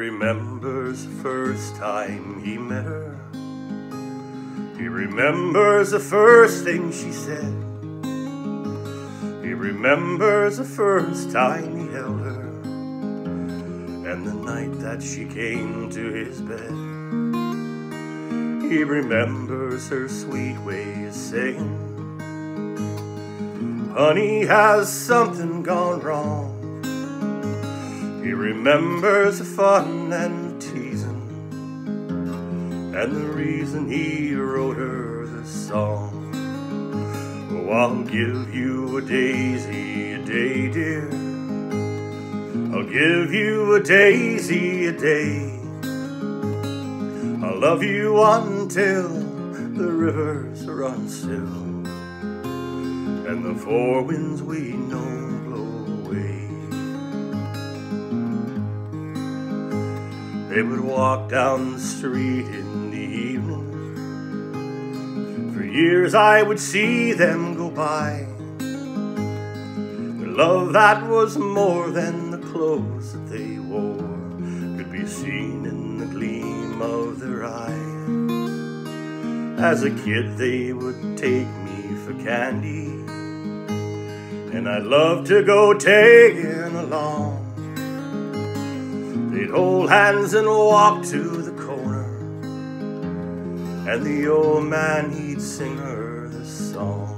remembers the first time he met her. He remembers the first thing she said. He remembers the first time he held her. And the night that she came to his bed. He remembers her sweet way of saying, Honey, has something gone wrong? He remembers the fun and the teasing and the reason he wrote her this song. Oh, I'll give you a daisy a day, dear. I'll give you a daisy a day. I'll love you until the rivers run still and the four winds we know They would walk down the street in the evening. For years I would see them go by. The love that was more than the clothes that they wore could be seen in the gleam of their eye. As a kid, they would take me for candy, and I'd love to go tagging along. They'd hold hands and walk to the corner, and the old man he'd sing her this song.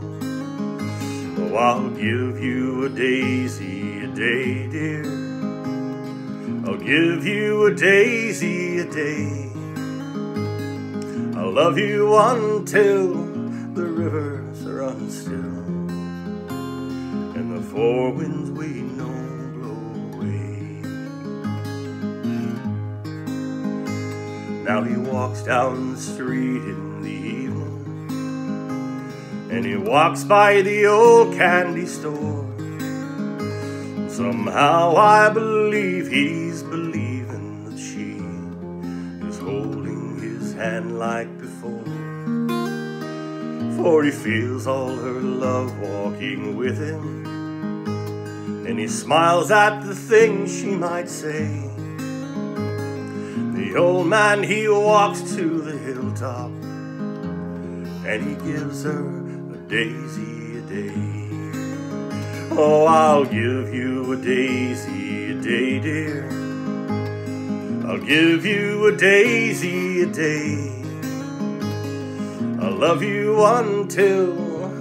Oh, I'll give you a daisy a day, dear. I'll give you a daisy a day. I'll love you until the rivers run still and the four winds we know Now he walks down the street in the evening, and he walks by the old candy store. Somehow I believe he's believing that she is holding his hand like before. For he feels all her love walking with him, and he smiles at the things she might say. The old man he walks to the hilltop, and he gives her a daisy a day. Oh, I'll give you a daisy a day, dear. I'll give you a daisy a day. I'll love you until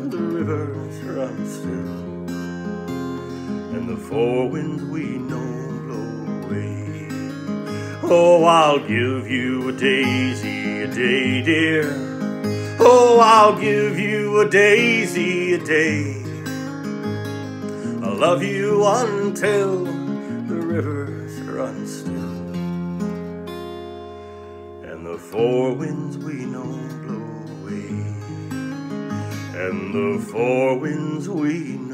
the rivers run still and the four winds we know blow away. Oh, I'll give you a daisy a day, dear. Oh, I'll give you a daisy a day. I'll love you until the rivers run still and the four winds we know blow away and the four winds we know